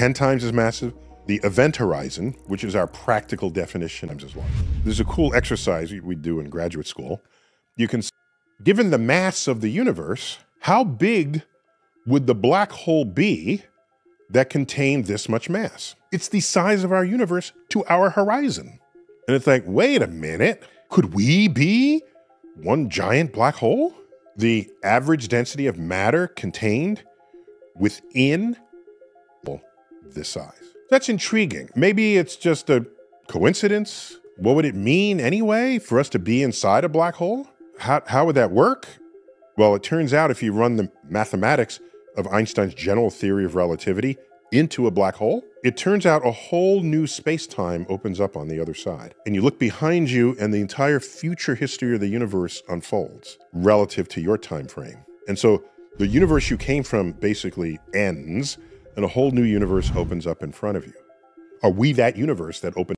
10 times as massive. The event horizon, which is our practical definition, times as large. There's a cool exercise we do in graduate school. You can, given the mass of the universe, how big would the black hole be that contained this much mass? It's the size of our universe to our horizon. And it's like, wait a minute, could we be one giant black hole? The average density of matter contained within this size. That's intriguing. Maybe it's just a coincidence. What would it mean anyway for us to be inside a black hole? How, how would that work? Well, it turns out if you run the mathematics of Einstein's general theory of relativity into a black hole, it turns out a whole new space-time opens up on the other side. And you look behind you and the entire future history of the universe unfolds relative to your time frame. And so the universe you came from basically ends and a whole new universe opens up in front of you. Are we that universe that opened